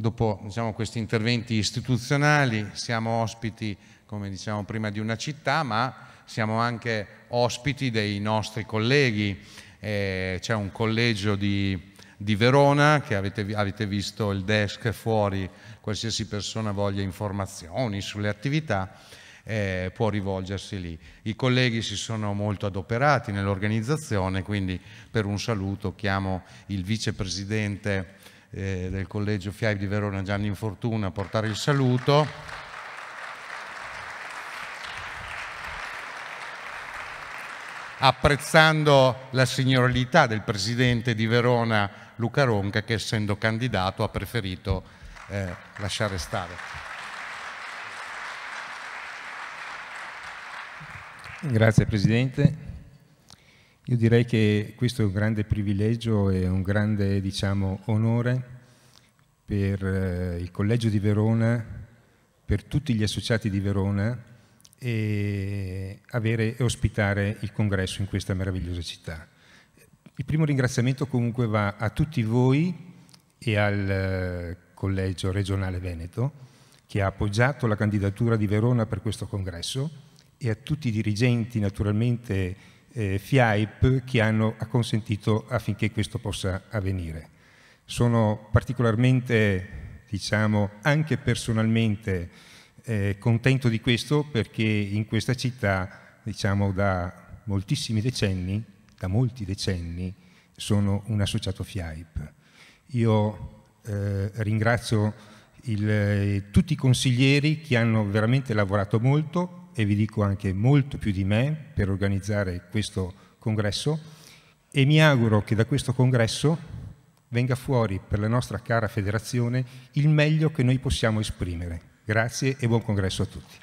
dopo diciamo, questi interventi istituzionali siamo ospiti, come diciamo prima, di una città, ma siamo anche ospiti dei nostri colleghi. Eh, c'è un collegio di, di Verona che avete, avete, visto il desk fuori, qualsiasi persona voglia informazioni sulle attività eh, può rivolgersi lì. I colleghi si sono molto adoperati nell'organizzazione, quindi per un saluto chiamo il vicepresidente eh, del collegio FIAI di Verona Gianni Infortuna a portare il saluto. apprezzando la signorilità del presidente di Verona Luca Ronca che essendo candidato ha preferito eh, lasciare stare. Grazie Presidente. Io direi che questo è un grande privilegio e un grande diciamo, onore per eh, il Collegio di Verona, per tutti gli associati di Verona e avere e ospitare il congresso in questa meravigliosa città. Il primo ringraziamento comunque va a tutti voi e al eh, Collegio regionale Veneto che ha appoggiato la candidatura di Verona per questo congresso e a tutti i dirigenti naturalmente eh, FIAIP che hanno consentito affinché questo possa avvenire. Sono particolarmente, diciamo, anche personalmente eh, contento di questo perché in questa città, diciamo, da moltissimi decenni, da molti decenni, sono un associato FIAIP. Io eh, ringrazio il, tutti i consiglieri che hanno veramente lavorato molto e vi dico anche molto più di me per organizzare questo congresso e mi auguro che da questo congresso venga fuori per la nostra cara federazione il meglio che noi possiamo esprimere. Grazie e buon congresso a tutti.